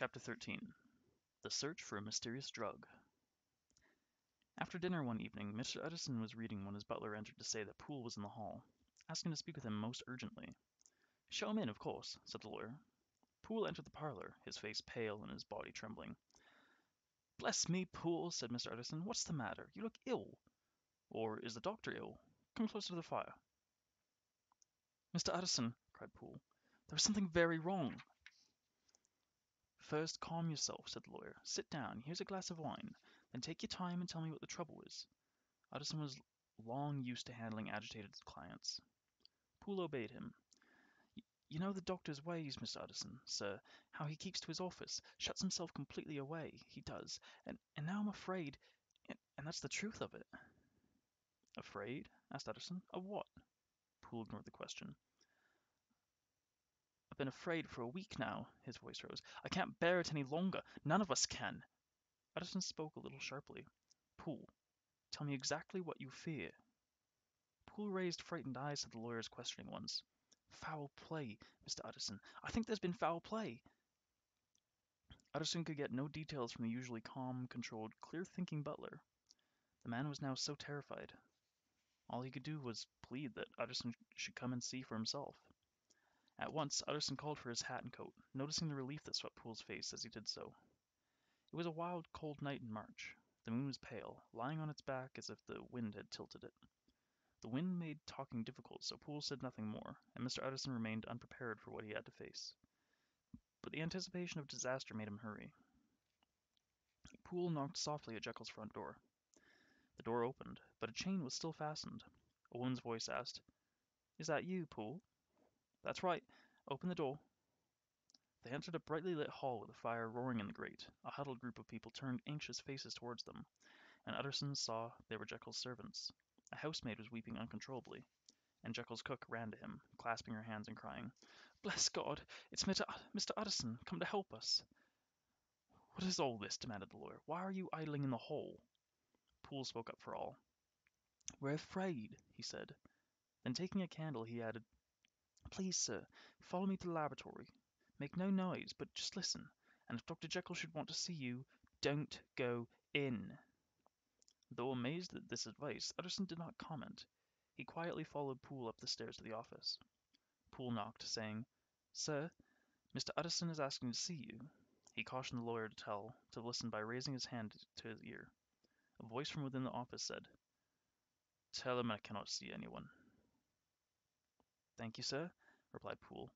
Chapter 13 The Search for a Mysterious Drug After dinner one evening, Mr. Utterson was reading when his butler entered to say that Poole was in the hall, asking to speak with him most urgently. "Show him in, of course," said the lawyer. Poole entered the parlour, his face pale and his body trembling. "Bless me, Poole," said Mr. Utterson, "what's the matter? You look ill. Or is the doctor ill? Come closer to the fire." "Mr. Utterson," cried Poole, "there is something very wrong. "First calm yourself," said the lawyer. "Sit down. Here's a glass of wine. Then take your time and tell me what the trouble is." Utterson was long used to handling agitated clients. Poole obeyed him. "You know the doctor's ways, Mr. Utterson, sir, how he keeps to his office, shuts himself completely away, he does, and now I'm afraid and that's the truth of it." "Afraid?" asked Utterson. "Of what?" Poole ignored the question been afraid for a week now." His voice rose. "I can't bear it any longer. None of us can." Utterson spoke a little sharply. "Poole, tell me exactly what you fear." Poole raised frightened eyes to the lawyer's questioning ones. "Foul play, Mr. Utterson. I think there's been foul play." Utterson could get no details from the usually calm, controlled, clear thinking butler. The man was now so terrified. All he could do was plead that Utterson should come and see for himself. At once Utterson called for his hat and coat, noticing the relief that swept Poole's face as he did so. It was a wild, cold night in March. The moon was pale, lying on its back as if the wind had tilted it. The wind made talking difficult, so Poole said nothing more, and Mr. Utterson remained unprepared for what he had to face. But the anticipation of disaster made him hurry. Poole knocked softly at Jekyll's front door. The door opened, but a chain was still fastened. A woman's voice asked, "Is that you, Poole?" "That's right. Open the door." They entered a brightly lit hall with a fire roaring in the grate. A huddled group of people turned anxious faces towards them, and Utterson saw they were Jekyll's servants. A housemaid was weeping uncontrollably, and Jekyll's cook ran to him, clasping her hands and crying, "Bless God! It's Mr. Utterson, come to help us." "What is all this?" demanded the lawyer. "Why are you idling in the hall?" Poole spoke up for all. "We're afraid," he said. Then taking a candle, he added. Please, sir, follow me to the laboratory. Make no noise, but just listen, and if Dr. Jekyll should want to see you, don't go in." Though amazed at this advice, Utterson did not comment. He quietly followed Poole up the stairs to the office. Poole knocked, saying, "Sir, Mr. Utterson is asking to see you." He cautioned the lawyer to tell to listen by raising his hand to his ear. A voice from within the office said, "Tell him I cannot see anyone." "Thank you, sir," replied Poole,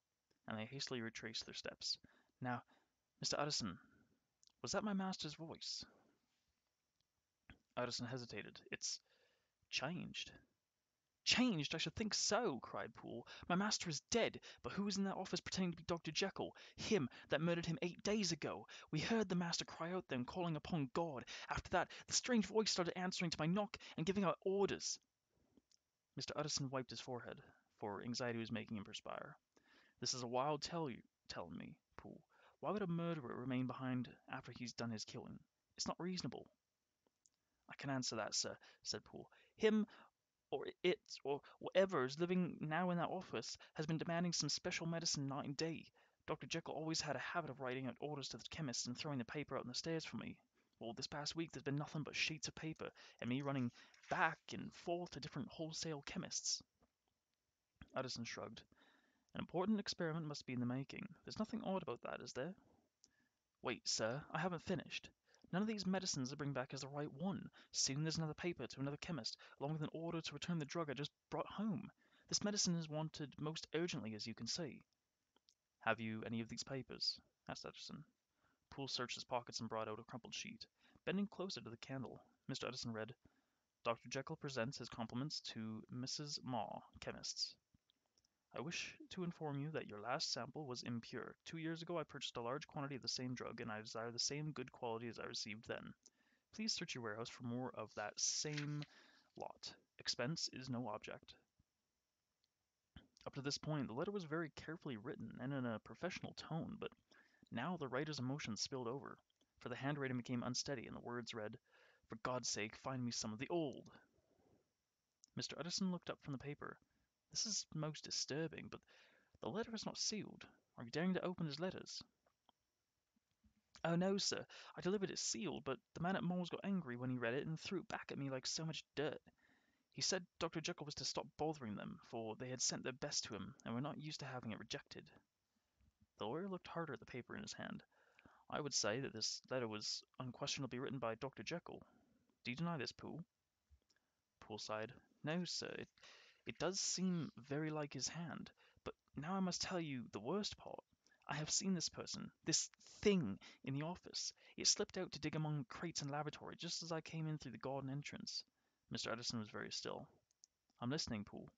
and they hastily retraced their steps. "Now, Mr. Utterson, was that my master's voice?" Utterson hesitated. "It's changed." "Changed! I should think so!" cried Poole. "My master is dead, but who was in that office pretending to be Dr. Jekyll? Him that murdered him eight days ago. We heard the master cry out then, calling upon God. After that, the strange voice started answering to my knock and giving out orders." Mr. Utterson wiped his forehead for anxiety was making him perspire. "This is a wild tale you're telling me, Poole. Why would a murderer remain behind after he's done his killing? It's not reasonable." "I can answer that, sir," said Poole. "Him or it or whatever is living now in that office has been demanding some special medicine night and day. Dr. Jekyll always had a habit of writing out orders to the chemist and throwing the paper out on the stairs for me. Well, this past week there's been nothing but sheets of paper, and me running back and forth to different wholesale chemists. Utterson shrugged. "An important experiment must be in the making. There's nothing odd about that, is there?" "Wait, sir, I haven't finished. None of these medicines I bring back is the right one. Soon there's another paper to another chemist, along with an order to return the drug I just brought home. This medicine is wanted most urgently, as you can see." "Have you any of these papers?" asked Utterson. Poole searched his pockets and brought out a crumpled sheet. Bending closer to the candle, Mr. Utterson read: "Dr. Jekyll presents his compliments to Messrs. Maw, chemists. I wish to inform you that your last sample was impure. Two years ago I purchased a large quantity of the same drug, and I desire the same good quality as I received then. Please search your warehouse for more of that same lot. Expense is no object." Up to this point, the letter was very carefully written and in a professional tone, but now the writer's emotions spilled over, for the handwriting became unsteady, and the words read, "For God's sake, find me some of the old." Mr. Utterson looked up from the paper. This is most disturbing, but the letter is not sealed. Are you daring to open his letters?" Oh no, sir. I delivered it sealed, but the man at Mole's got angry when he read it and threw it back at me like so much dirt. He said Dr. Jekyll was to stop bothering them, for they had sent their best to him and were not used to having it rejected. The lawyer looked harder at the paper in his hand. I would say that this letter was unquestionably written by Dr. Jekyll. Do you deny this, Poole? Poole sighed. No, sir. It, it does seem very like his hand. But now I must tell you the worst part. I have seen this person, this thing, in the office. It slipped out to dig among crates in laboratory just as I came in through the garden entrance. Mr. Utterson was very still. I'm listening, Poole.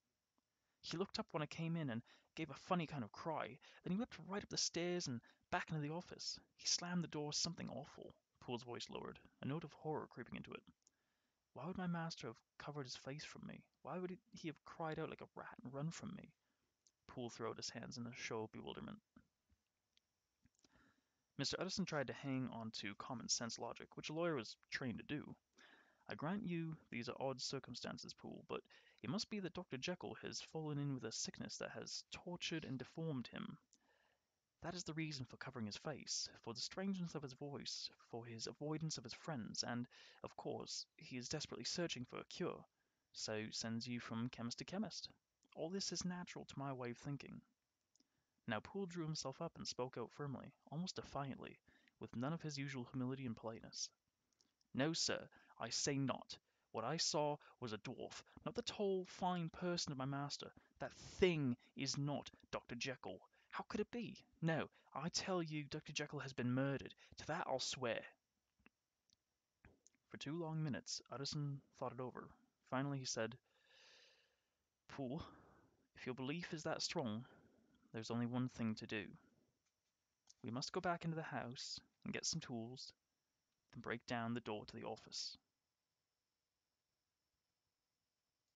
He looked up when I came in and gave a funny kind of cry. Then he whipped right up the stairs and back into the office. He slammed the door something awful. Poole's voice lowered, a note of horror creeping into it. Why would my master have covered his face from me? Why would he have cried out like a rat and run from me? Poole threw out his hands in a show of bewilderment. Mr. Utterson tried to hang on to common sense logic, which a lawyer was trained to do. I grant you these are odd circumstances, Poole, but it must be that Dr. Jekyll has fallen in with a sickness that has tortured and deformed him. That is the reason for covering his face, for the strangeness of his voice, for his avoidance of his friends, and, of course, he is desperately searching for a cure, so sends you from chemist to chemist. All this is natural to my way of thinking. Now Poole drew himself up and spoke out firmly, almost defiantly, with none of his usual humility and politeness. No, sir, I say not. What I saw was a dwarf, not the tall, fine person of my master. That thing is not Dr. Jekyll. How could it be? No, I tell you Dr. Jekyll has been murdered. To that I'll swear. For two long minutes Utterson thought it over. Finally he said, Poole, if your belief is that strong, there's only one thing to do. We must go back into the house and get some tools, then break down the door to the office.